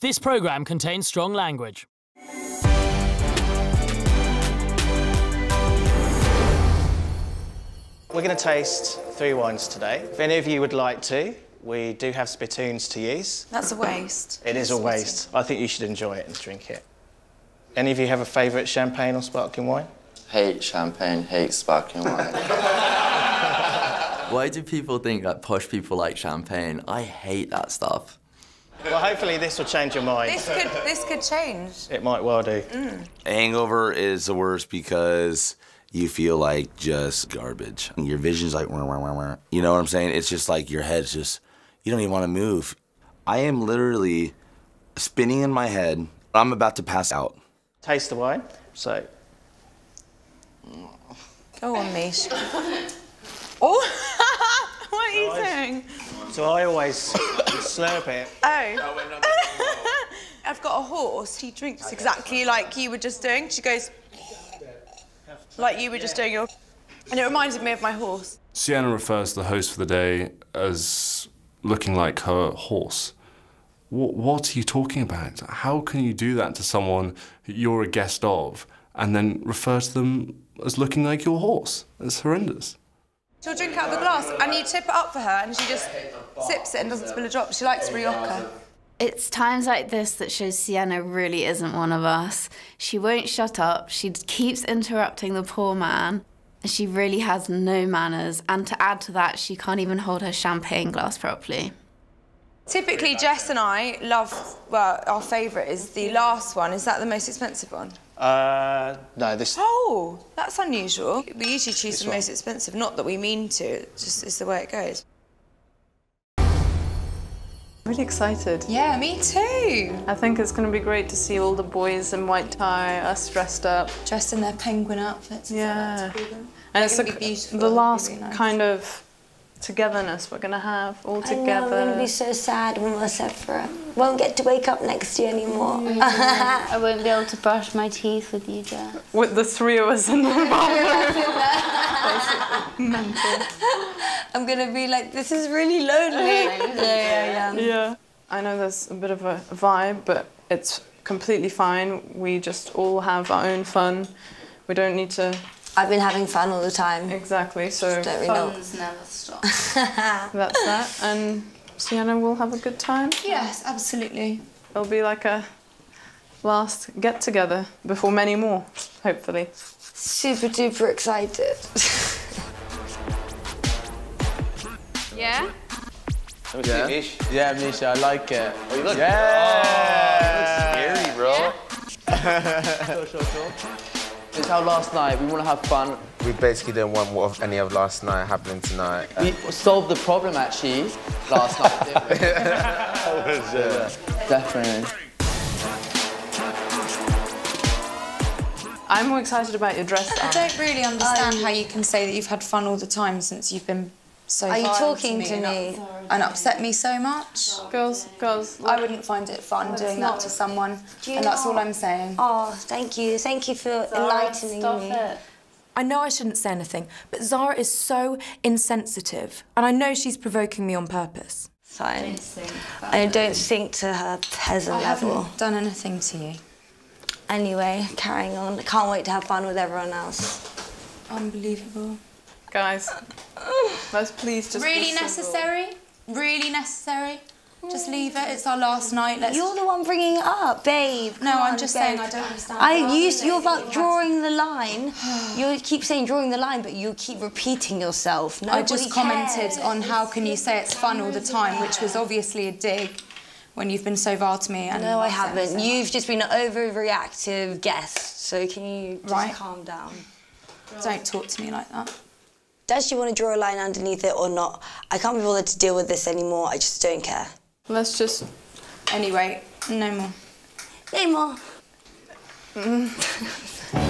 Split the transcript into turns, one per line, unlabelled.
This programme contains strong language.
We're going to taste three wines today. If any of you would like to, we do have spittoons to use.
That's a waste.
It is a waste. I think you should enjoy it and drink it. Any of you have a favourite champagne or sparkling wine?
Hate champagne, hate sparkling wine. Why do people think that posh people like champagne? I hate that stuff.
Well, hopefully this will change your mind.
This could this could change.
It might well do. Mm.
Hangover is the worst because you feel like just garbage. Your vision's like, wah, wah, wah, wah. you know what I'm saying? It's just like your head's just, you don't even want to move. I am literally spinning in my head. I'm about to pass out.
Taste the wine. So,
Go on, Mish. oh, what are you doing?
So I always slurp it.
Oh. I've got a horse. He drinks exactly like you were just doing. She goes like you were just doing your. And it reminded me of my horse.
Sienna refers to the host for the day as looking like her horse. What, what are you talking about? How can you do that to someone you're a guest of and then refer to them as looking like your horse? It's horrendous.
She'll drink out of the glass and you tip it up for her and she just sips it and doesn't spill a drop. She likes Rioja.
It's times like this that shows Sienna really isn't one of us. She won't shut up, she keeps interrupting the poor man, and she really has no manners. And to add to that, she can't even hold her champagne glass properly.
Typically, Jess and I love, well, our favourite is the last one. Is that the most expensive one?
Uh, no, this.
Oh, that's unusual. We usually choose
This
the
one.
most expensive, not that we mean to, it just is the way it goes.
Really excited.
Yeah, me too.
I think it's going to be great to see all the boys in white tie, us dressed up.
Dressed in their penguin outfits.
Yeah.
what to call them?
And
They're
it's
gonna
the,
be beautiful,
the
it'll be
last
really nice.
kind of togetherness we're going to have all
I know,
together.
I'm gonna be so sad when we're separate. Won't get to wake up next to you anymore.
I won't be able to brush my teeth with you, Jess.
With the three of us in the bathroom. Mental.
I'm gonna be like, this is really lonely. yeah, yeah, yeah.
Yeah. I know there's a bit of a vibe, but it's completely fine. We just all have our own fun. We don't need to.
I've been having fun all the time.
Exactly, so
Don't really know.
Fun's never stop.
that's that. And Sienna will have a good time.
Yes, absolutely.
It'll be like a last get together before many more, hopefully.
Super duper excited.
Yeah?
Yeah, yeah Misha, I like it.
Oh, you look,
Yeah.
Oh, scary, bro.
It's our last night. We want to have fun.
We basically didn't want what any of last night happening tonight.
We solved the problem actually last night, didn't we? Yeah, definitely.
I'm more excited about your dress.
I don't really understand how you can say that you've had fun all the time since you've been so
Are you talking
to
to
me,
me?
and, up- and upset me so much.
Girls, girls,
I wouldn't find it fun doing that to someone,
Do you
and that's all? I'm saying.
Oh, thank you. Thank you for enlightening
Stop
me.
it.
I know I shouldn't say anything, but Zara is so insensitive, and I know she's provoking me on purpose.
Fine. I don't think to her peasant
I
level.
haven't done anything to you.
Anyway, carrying on. I can't wait to have fun with everyone else.
Unbelievable.
guys, let's please just.
Really
civil.
necessary? Really necessary? Just leave it. It's our last night. Let's.
You're the one bringing it up, babe.
no,
Come
I'm
on,
just
babe.
saying I don't understand.
I
why
used you're about
you
drawing the line. You keep saying drawing the line, but you keep repeating yourself.
I
Nobody
just commented
cares.
on how can you say it's fun all the time, which was obviously a dig when you've been so vile to me. And
No, I
upset me so
haven't.
much.
You've just been an overreactive guest. So can you just
Right.
calm down?
Don't talk to me like that.
Does she want to draw a line underneath it or not? I can't be bothered to deal with this anymore. I just don't care.
Let's just.
Anyway, no more.
No more. Mm.